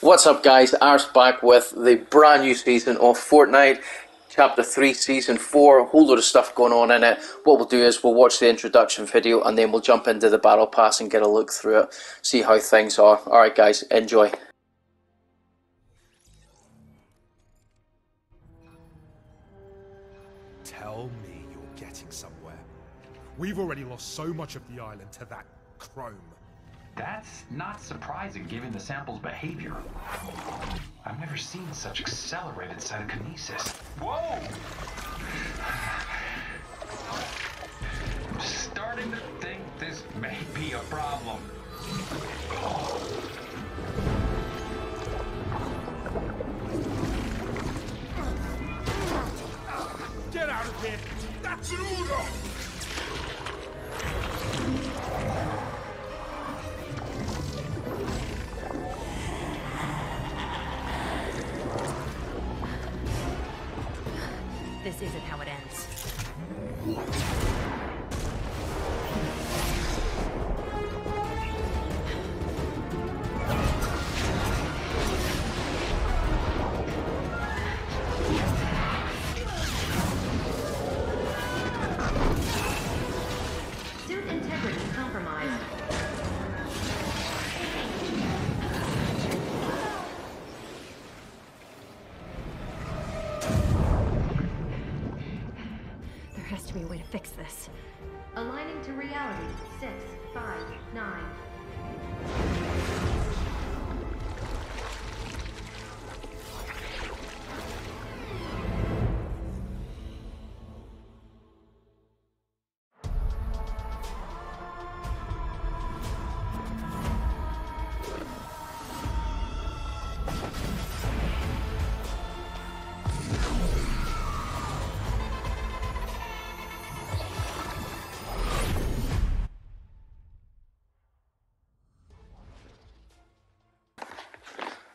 What's up guys, Ars back with the brand new season of Fortnite, Chapter 3, Season 4, a whole lot of stuff going on in it. What we'll do is we'll watch the introduction video and then we'll jump into the Battle Pass and get a look through it, see how things are. Alright guys, enjoy. Tell me you're getting somewhere. We've already lost so much of the island to that chrome. That's not surprising given the sample's behavior. I've never seen such accelerated cytokinesis. Whoa!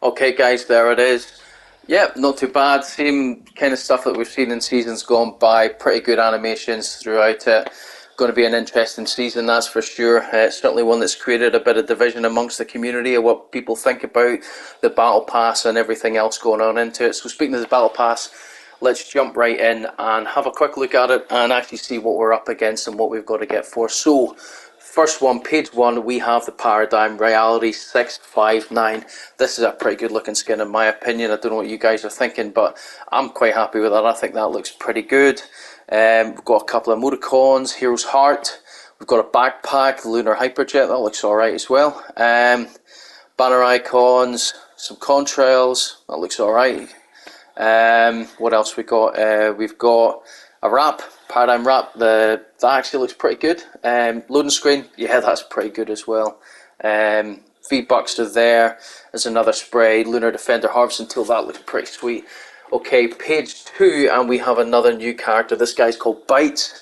Okay guys, there it is. Yep, not too bad. Same kind of stuff that we've seen in seasons gone by. Pretty good animations throughout it. Going to be an interesting season, that's for sure. Uh, certainly one that's created a bit of division amongst the community of what people think about the Battle Pass and everything else going on into it. So speaking of the Battle Pass, let's jump right in and have a quick look at it and actually see what we're up against and what we've got to get for. So, First one, page one, we have the Paradigm Reality 659. This is a pretty good looking skin in my opinion. I don't know what you guys are thinking, but I'm quite happy with that. I think that looks pretty good. Um, we've got a couple of emoticons, Hero's Heart. We've got a backpack, Lunar Hyperjet, that looks alright as well. Um, banner icons, some contrails, that looks alright. Um, what else we got? Uh, we've got a wrap, paradigm wrap. The that actually looks pretty good. Um, loading screen, yeah, that's pretty good as well. Um, V Bucks are there. There's another spray. Lunar Defender Harvest until That looks pretty sweet. Okay, page two, and we have another new character. This guy's called Bite.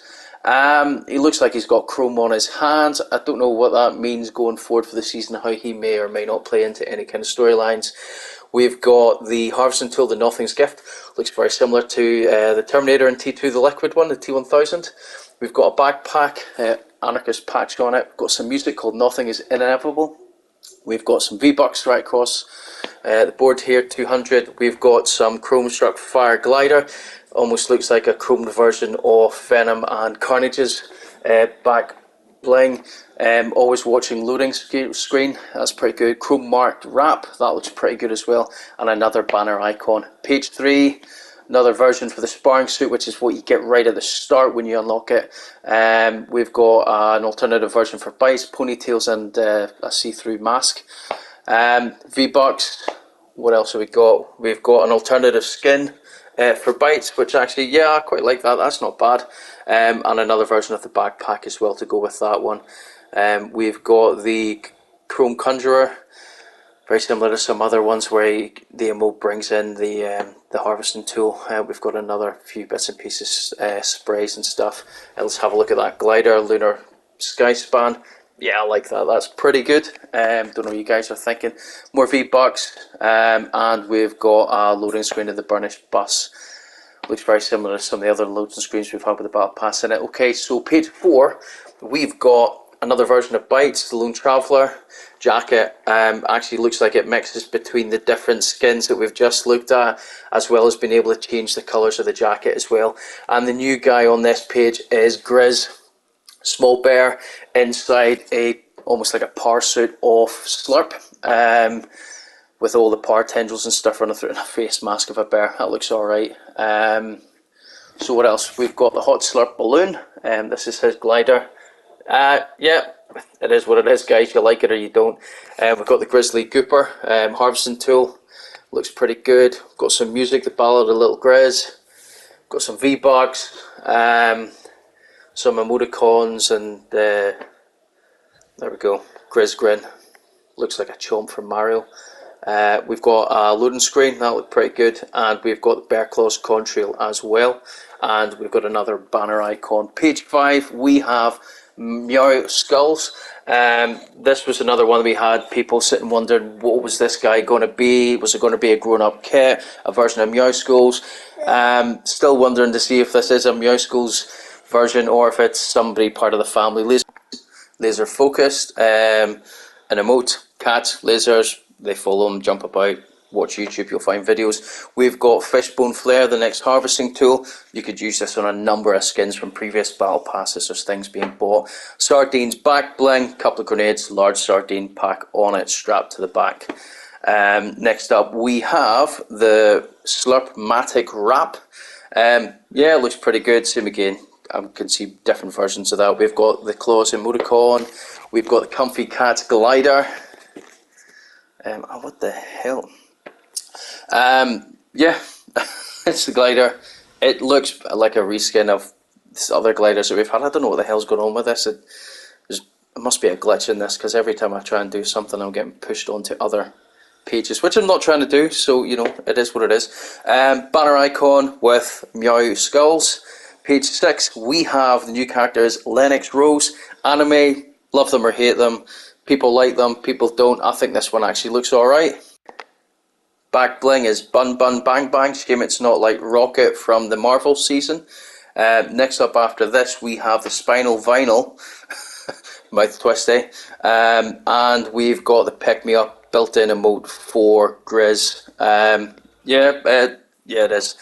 Um, he looks like he's got chrome on his hands. I don't know what that means going forward for the season, how he may or may not play into any kind of storylines. We've got the harvesting tool, the Nothing's Gift. Looks very similar to uh, the Terminator and T2, the liquid one, the T1000. We've got a backpack, uh, Anarchist patch on it. We've got some music called Nothing is Inevitable. We've got some V-Bucks right across uh, the board here, 200. We've got some Chrome Struck Fire Glider. Almost looks like a chromed version of Venom and Carnage's uh, back bling. Um, always watching loading sc- screen. That's pretty good. Chrome marked wrap. That looks pretty good as well. And another banner icon. Page three. Another version for the sparring suit, which is what you get right at the start when you unlock it. Um, we've got uh, an alternative version for Bytes, ponytails, and uh, a see-through mask. Um, V-Bucks. What else have we got? We've got an alternative skin uh, for Bytes, which actually, yeah, I quite like that. That's not bad. Um, and another version of the backpack as well to go with that one. Um, we've got the Chrome Conjurer, very similar to some other ones where he, the emote brings in the um, the harvesting tool. Uh, we've got another few bits and pieces, uh, sprays and stuff. Let's have a look at that glider, lunar Skyspan. Yeah, I like that. That's pretty good. Um, don't know what you guys are thinking. More V bucks, um, and we've got a loading screen of the burnished bus. Looks very similar to some of the other loads and screens we've had with the Battle Pass in it. Okay, so page four, we've got another version of Bytes, the Lone Traveller. jacket um, actually looks like it mixes between the different skins that we've just looked at, as well as being able to change the colours of the jacket as well. And the new guy on this page is Grizz, small bear inside a almost like a power suit of Slurp. Um, with all the power tendrils and stuff running through and a face mask of a bear. That looks alright. Um, so what else? We've got the Hot Slurp balloon. Um, this is his glider. Uh, yeah, it is what it is, guys. You like it or you don't. Uh, we've got the Grizzly Gooper um, harvesting tool. Looks pretty good. Got some music, the Ballad of Little Grizz. Got some V-Bucks. Um, some emoticons and uh, there we go. Grizz Grin. Looks like a chomp from Mario. Uh, we've got a loading screen, that looked pretty good, and we've got the Bear Claws contrail as well, and we've got another banner icon. Page 5, we have Meow Skulls. Um, this was another one we had people sitting wondering what was this guy going to be? Was it going to be a grown up kit, a version of Meow Skulls? Um, still wondering to see if this is a Meow Skulls version or if it's somebody part of the family. Laser, laser focused, um, an emote, cats, lasers, they follow them, jump about, watch YouTube, you'll find videos. We've got Fishbone Flare, the next harvesting tool. You could use this on a number of skins from previous battle passes. There's things being bought. Sardines back bling, couple of grenades, large sardine pack on it, strapped to the back. Um, next up, we have the Slurp-matic wrap. Um, yeah, it looks pretty good. Same again. I can see different versions of that. We've got the Claws emoticon. We've got the Comfy Cat glider. Um, oh, what the hell? Um, yeah, it's the glider. It looks like a reskin of this other gliders that we've had. I don't know what the hell's going on with this. It, it must be a glitch in this because every time I try and do something, I'm getting pushed onto other pages, which I'm not trying to do. So you know, it is what it is. Um, banner icon with Meow Skulls. Page six, we have the new characters Lennox Rose. Anime, love them or hate them. People like them, people don't. I think this one actually looks alright. Back bling is Bun Bun Bang Bang. Shame it's not like Rocket from the Marvel season. Uh, next up after this, we have the Spinal Vinyl. Mouth twisty. Um, and we've got the Pick Me Up built in emote for Grizz. Um, yeah, uh, yeah, it is.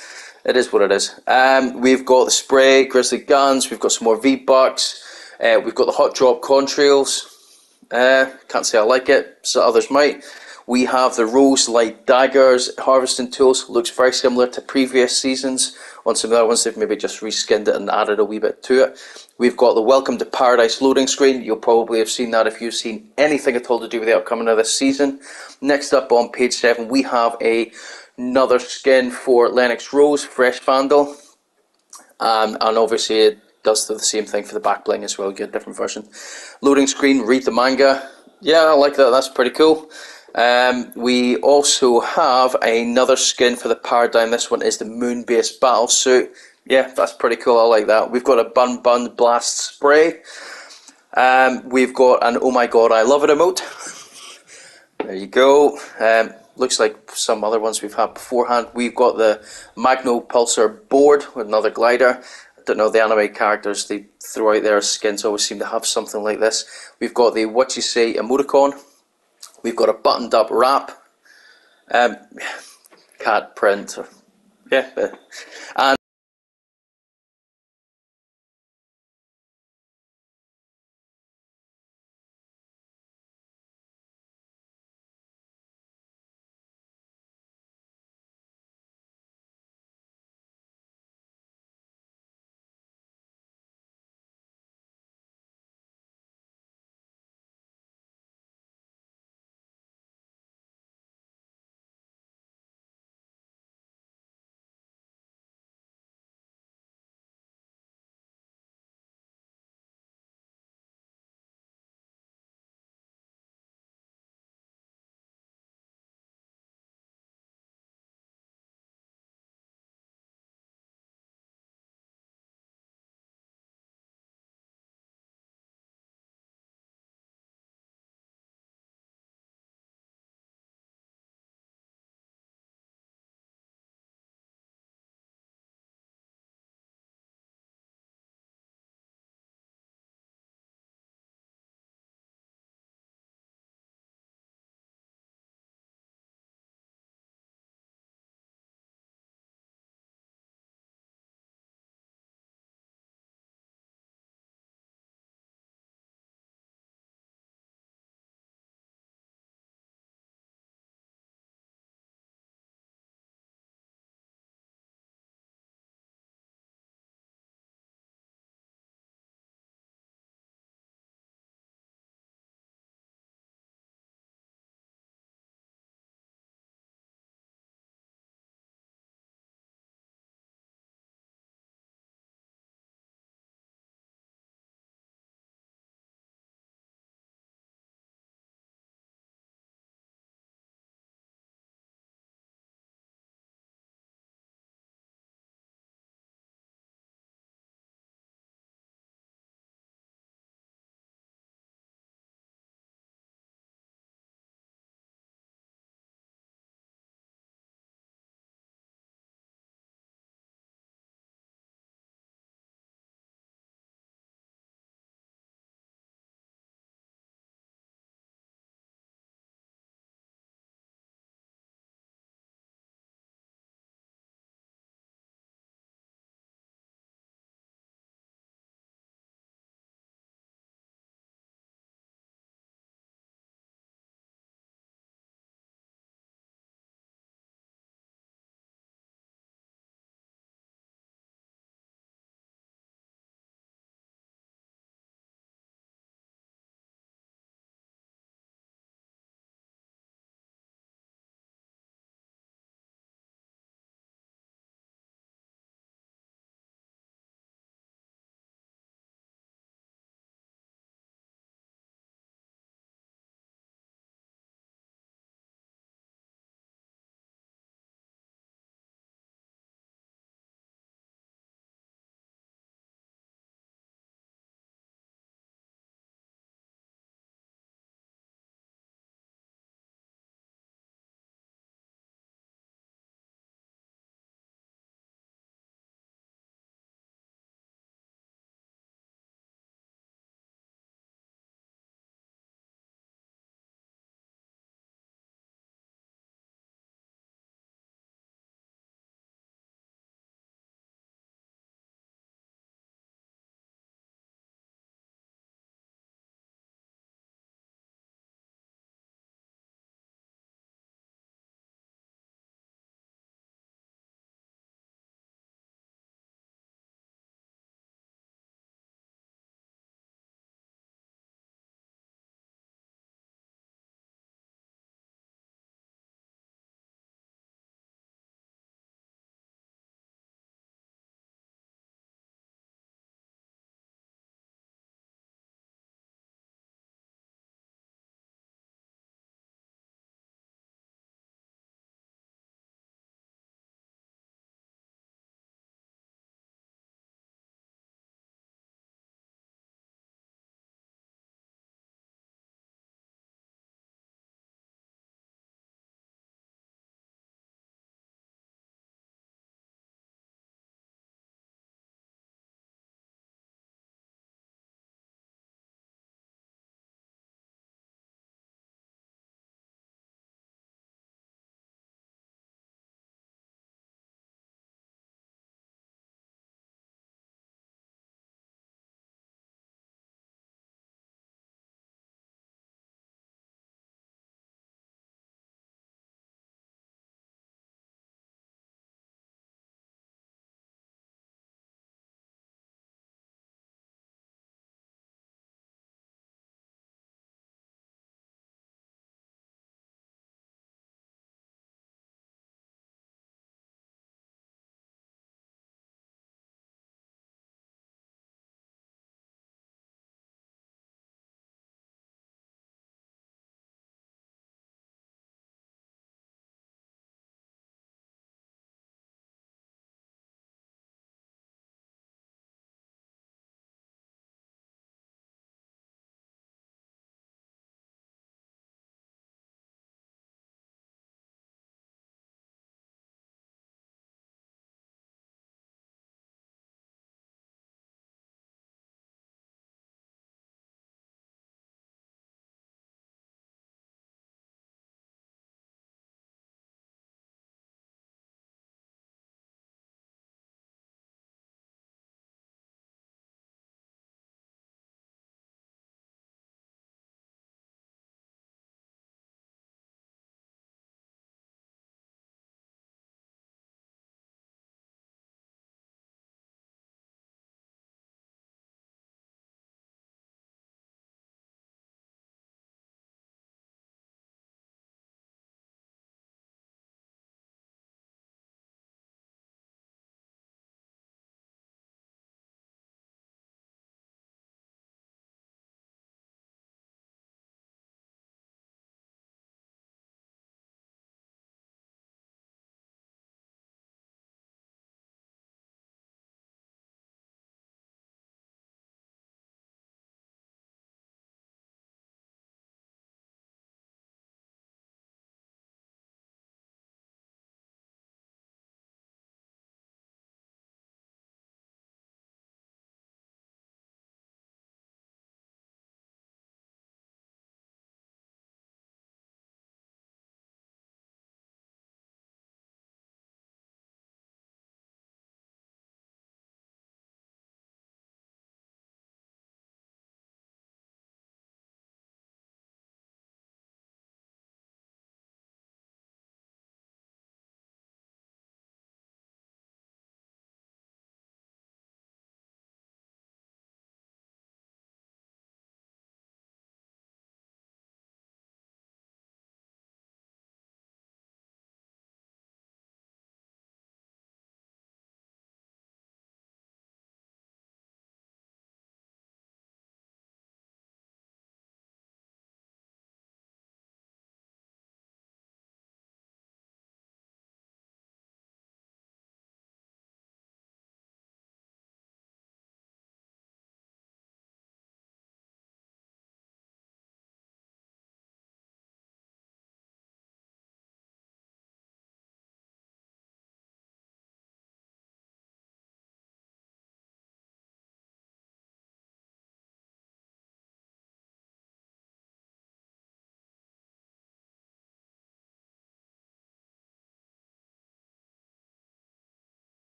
It is what it is. Um, we've got the spray, Grizzly Guns, we've got some more V-Bucks, uh, we've got the Hot Drop Contrails. Uh, can't say I like it, so others might. We have the Rose Light Daggers harvesting tools. Looks very similar to previous seasons. On some other ones, they've maybe just reskinned it and added a wee bit to it. We've got the Welcome to Paradise loading screen. You'll probably have seen that if you've seen anything at all to do with the upcoming of this season. Next up on page 7, we have a, another skin for Lennox Rose, Fresh Vandal. Um, and obviously does the same thing for the back bling as well, get a different version. Loading screen, read the manga. Yeah, I like that, that's pretty cool. Um, we also have another skin for the Paradigm. This one is the moon-based battle suit. Yeah, that's pretty cool. I like that. We've got a Bun Bun Blast spray. Um, we've got an Oh My God, I Love It emote. there you go. Um, looks like some other ones we've had beforehand. We've got the Magno Pulsar board with another glider. Don't know the anime characters they throw out their skins always seem to have something like this. We've got the What You Say emoticon. We've got a buttoned up wrap. Um, cat print. Yeah, and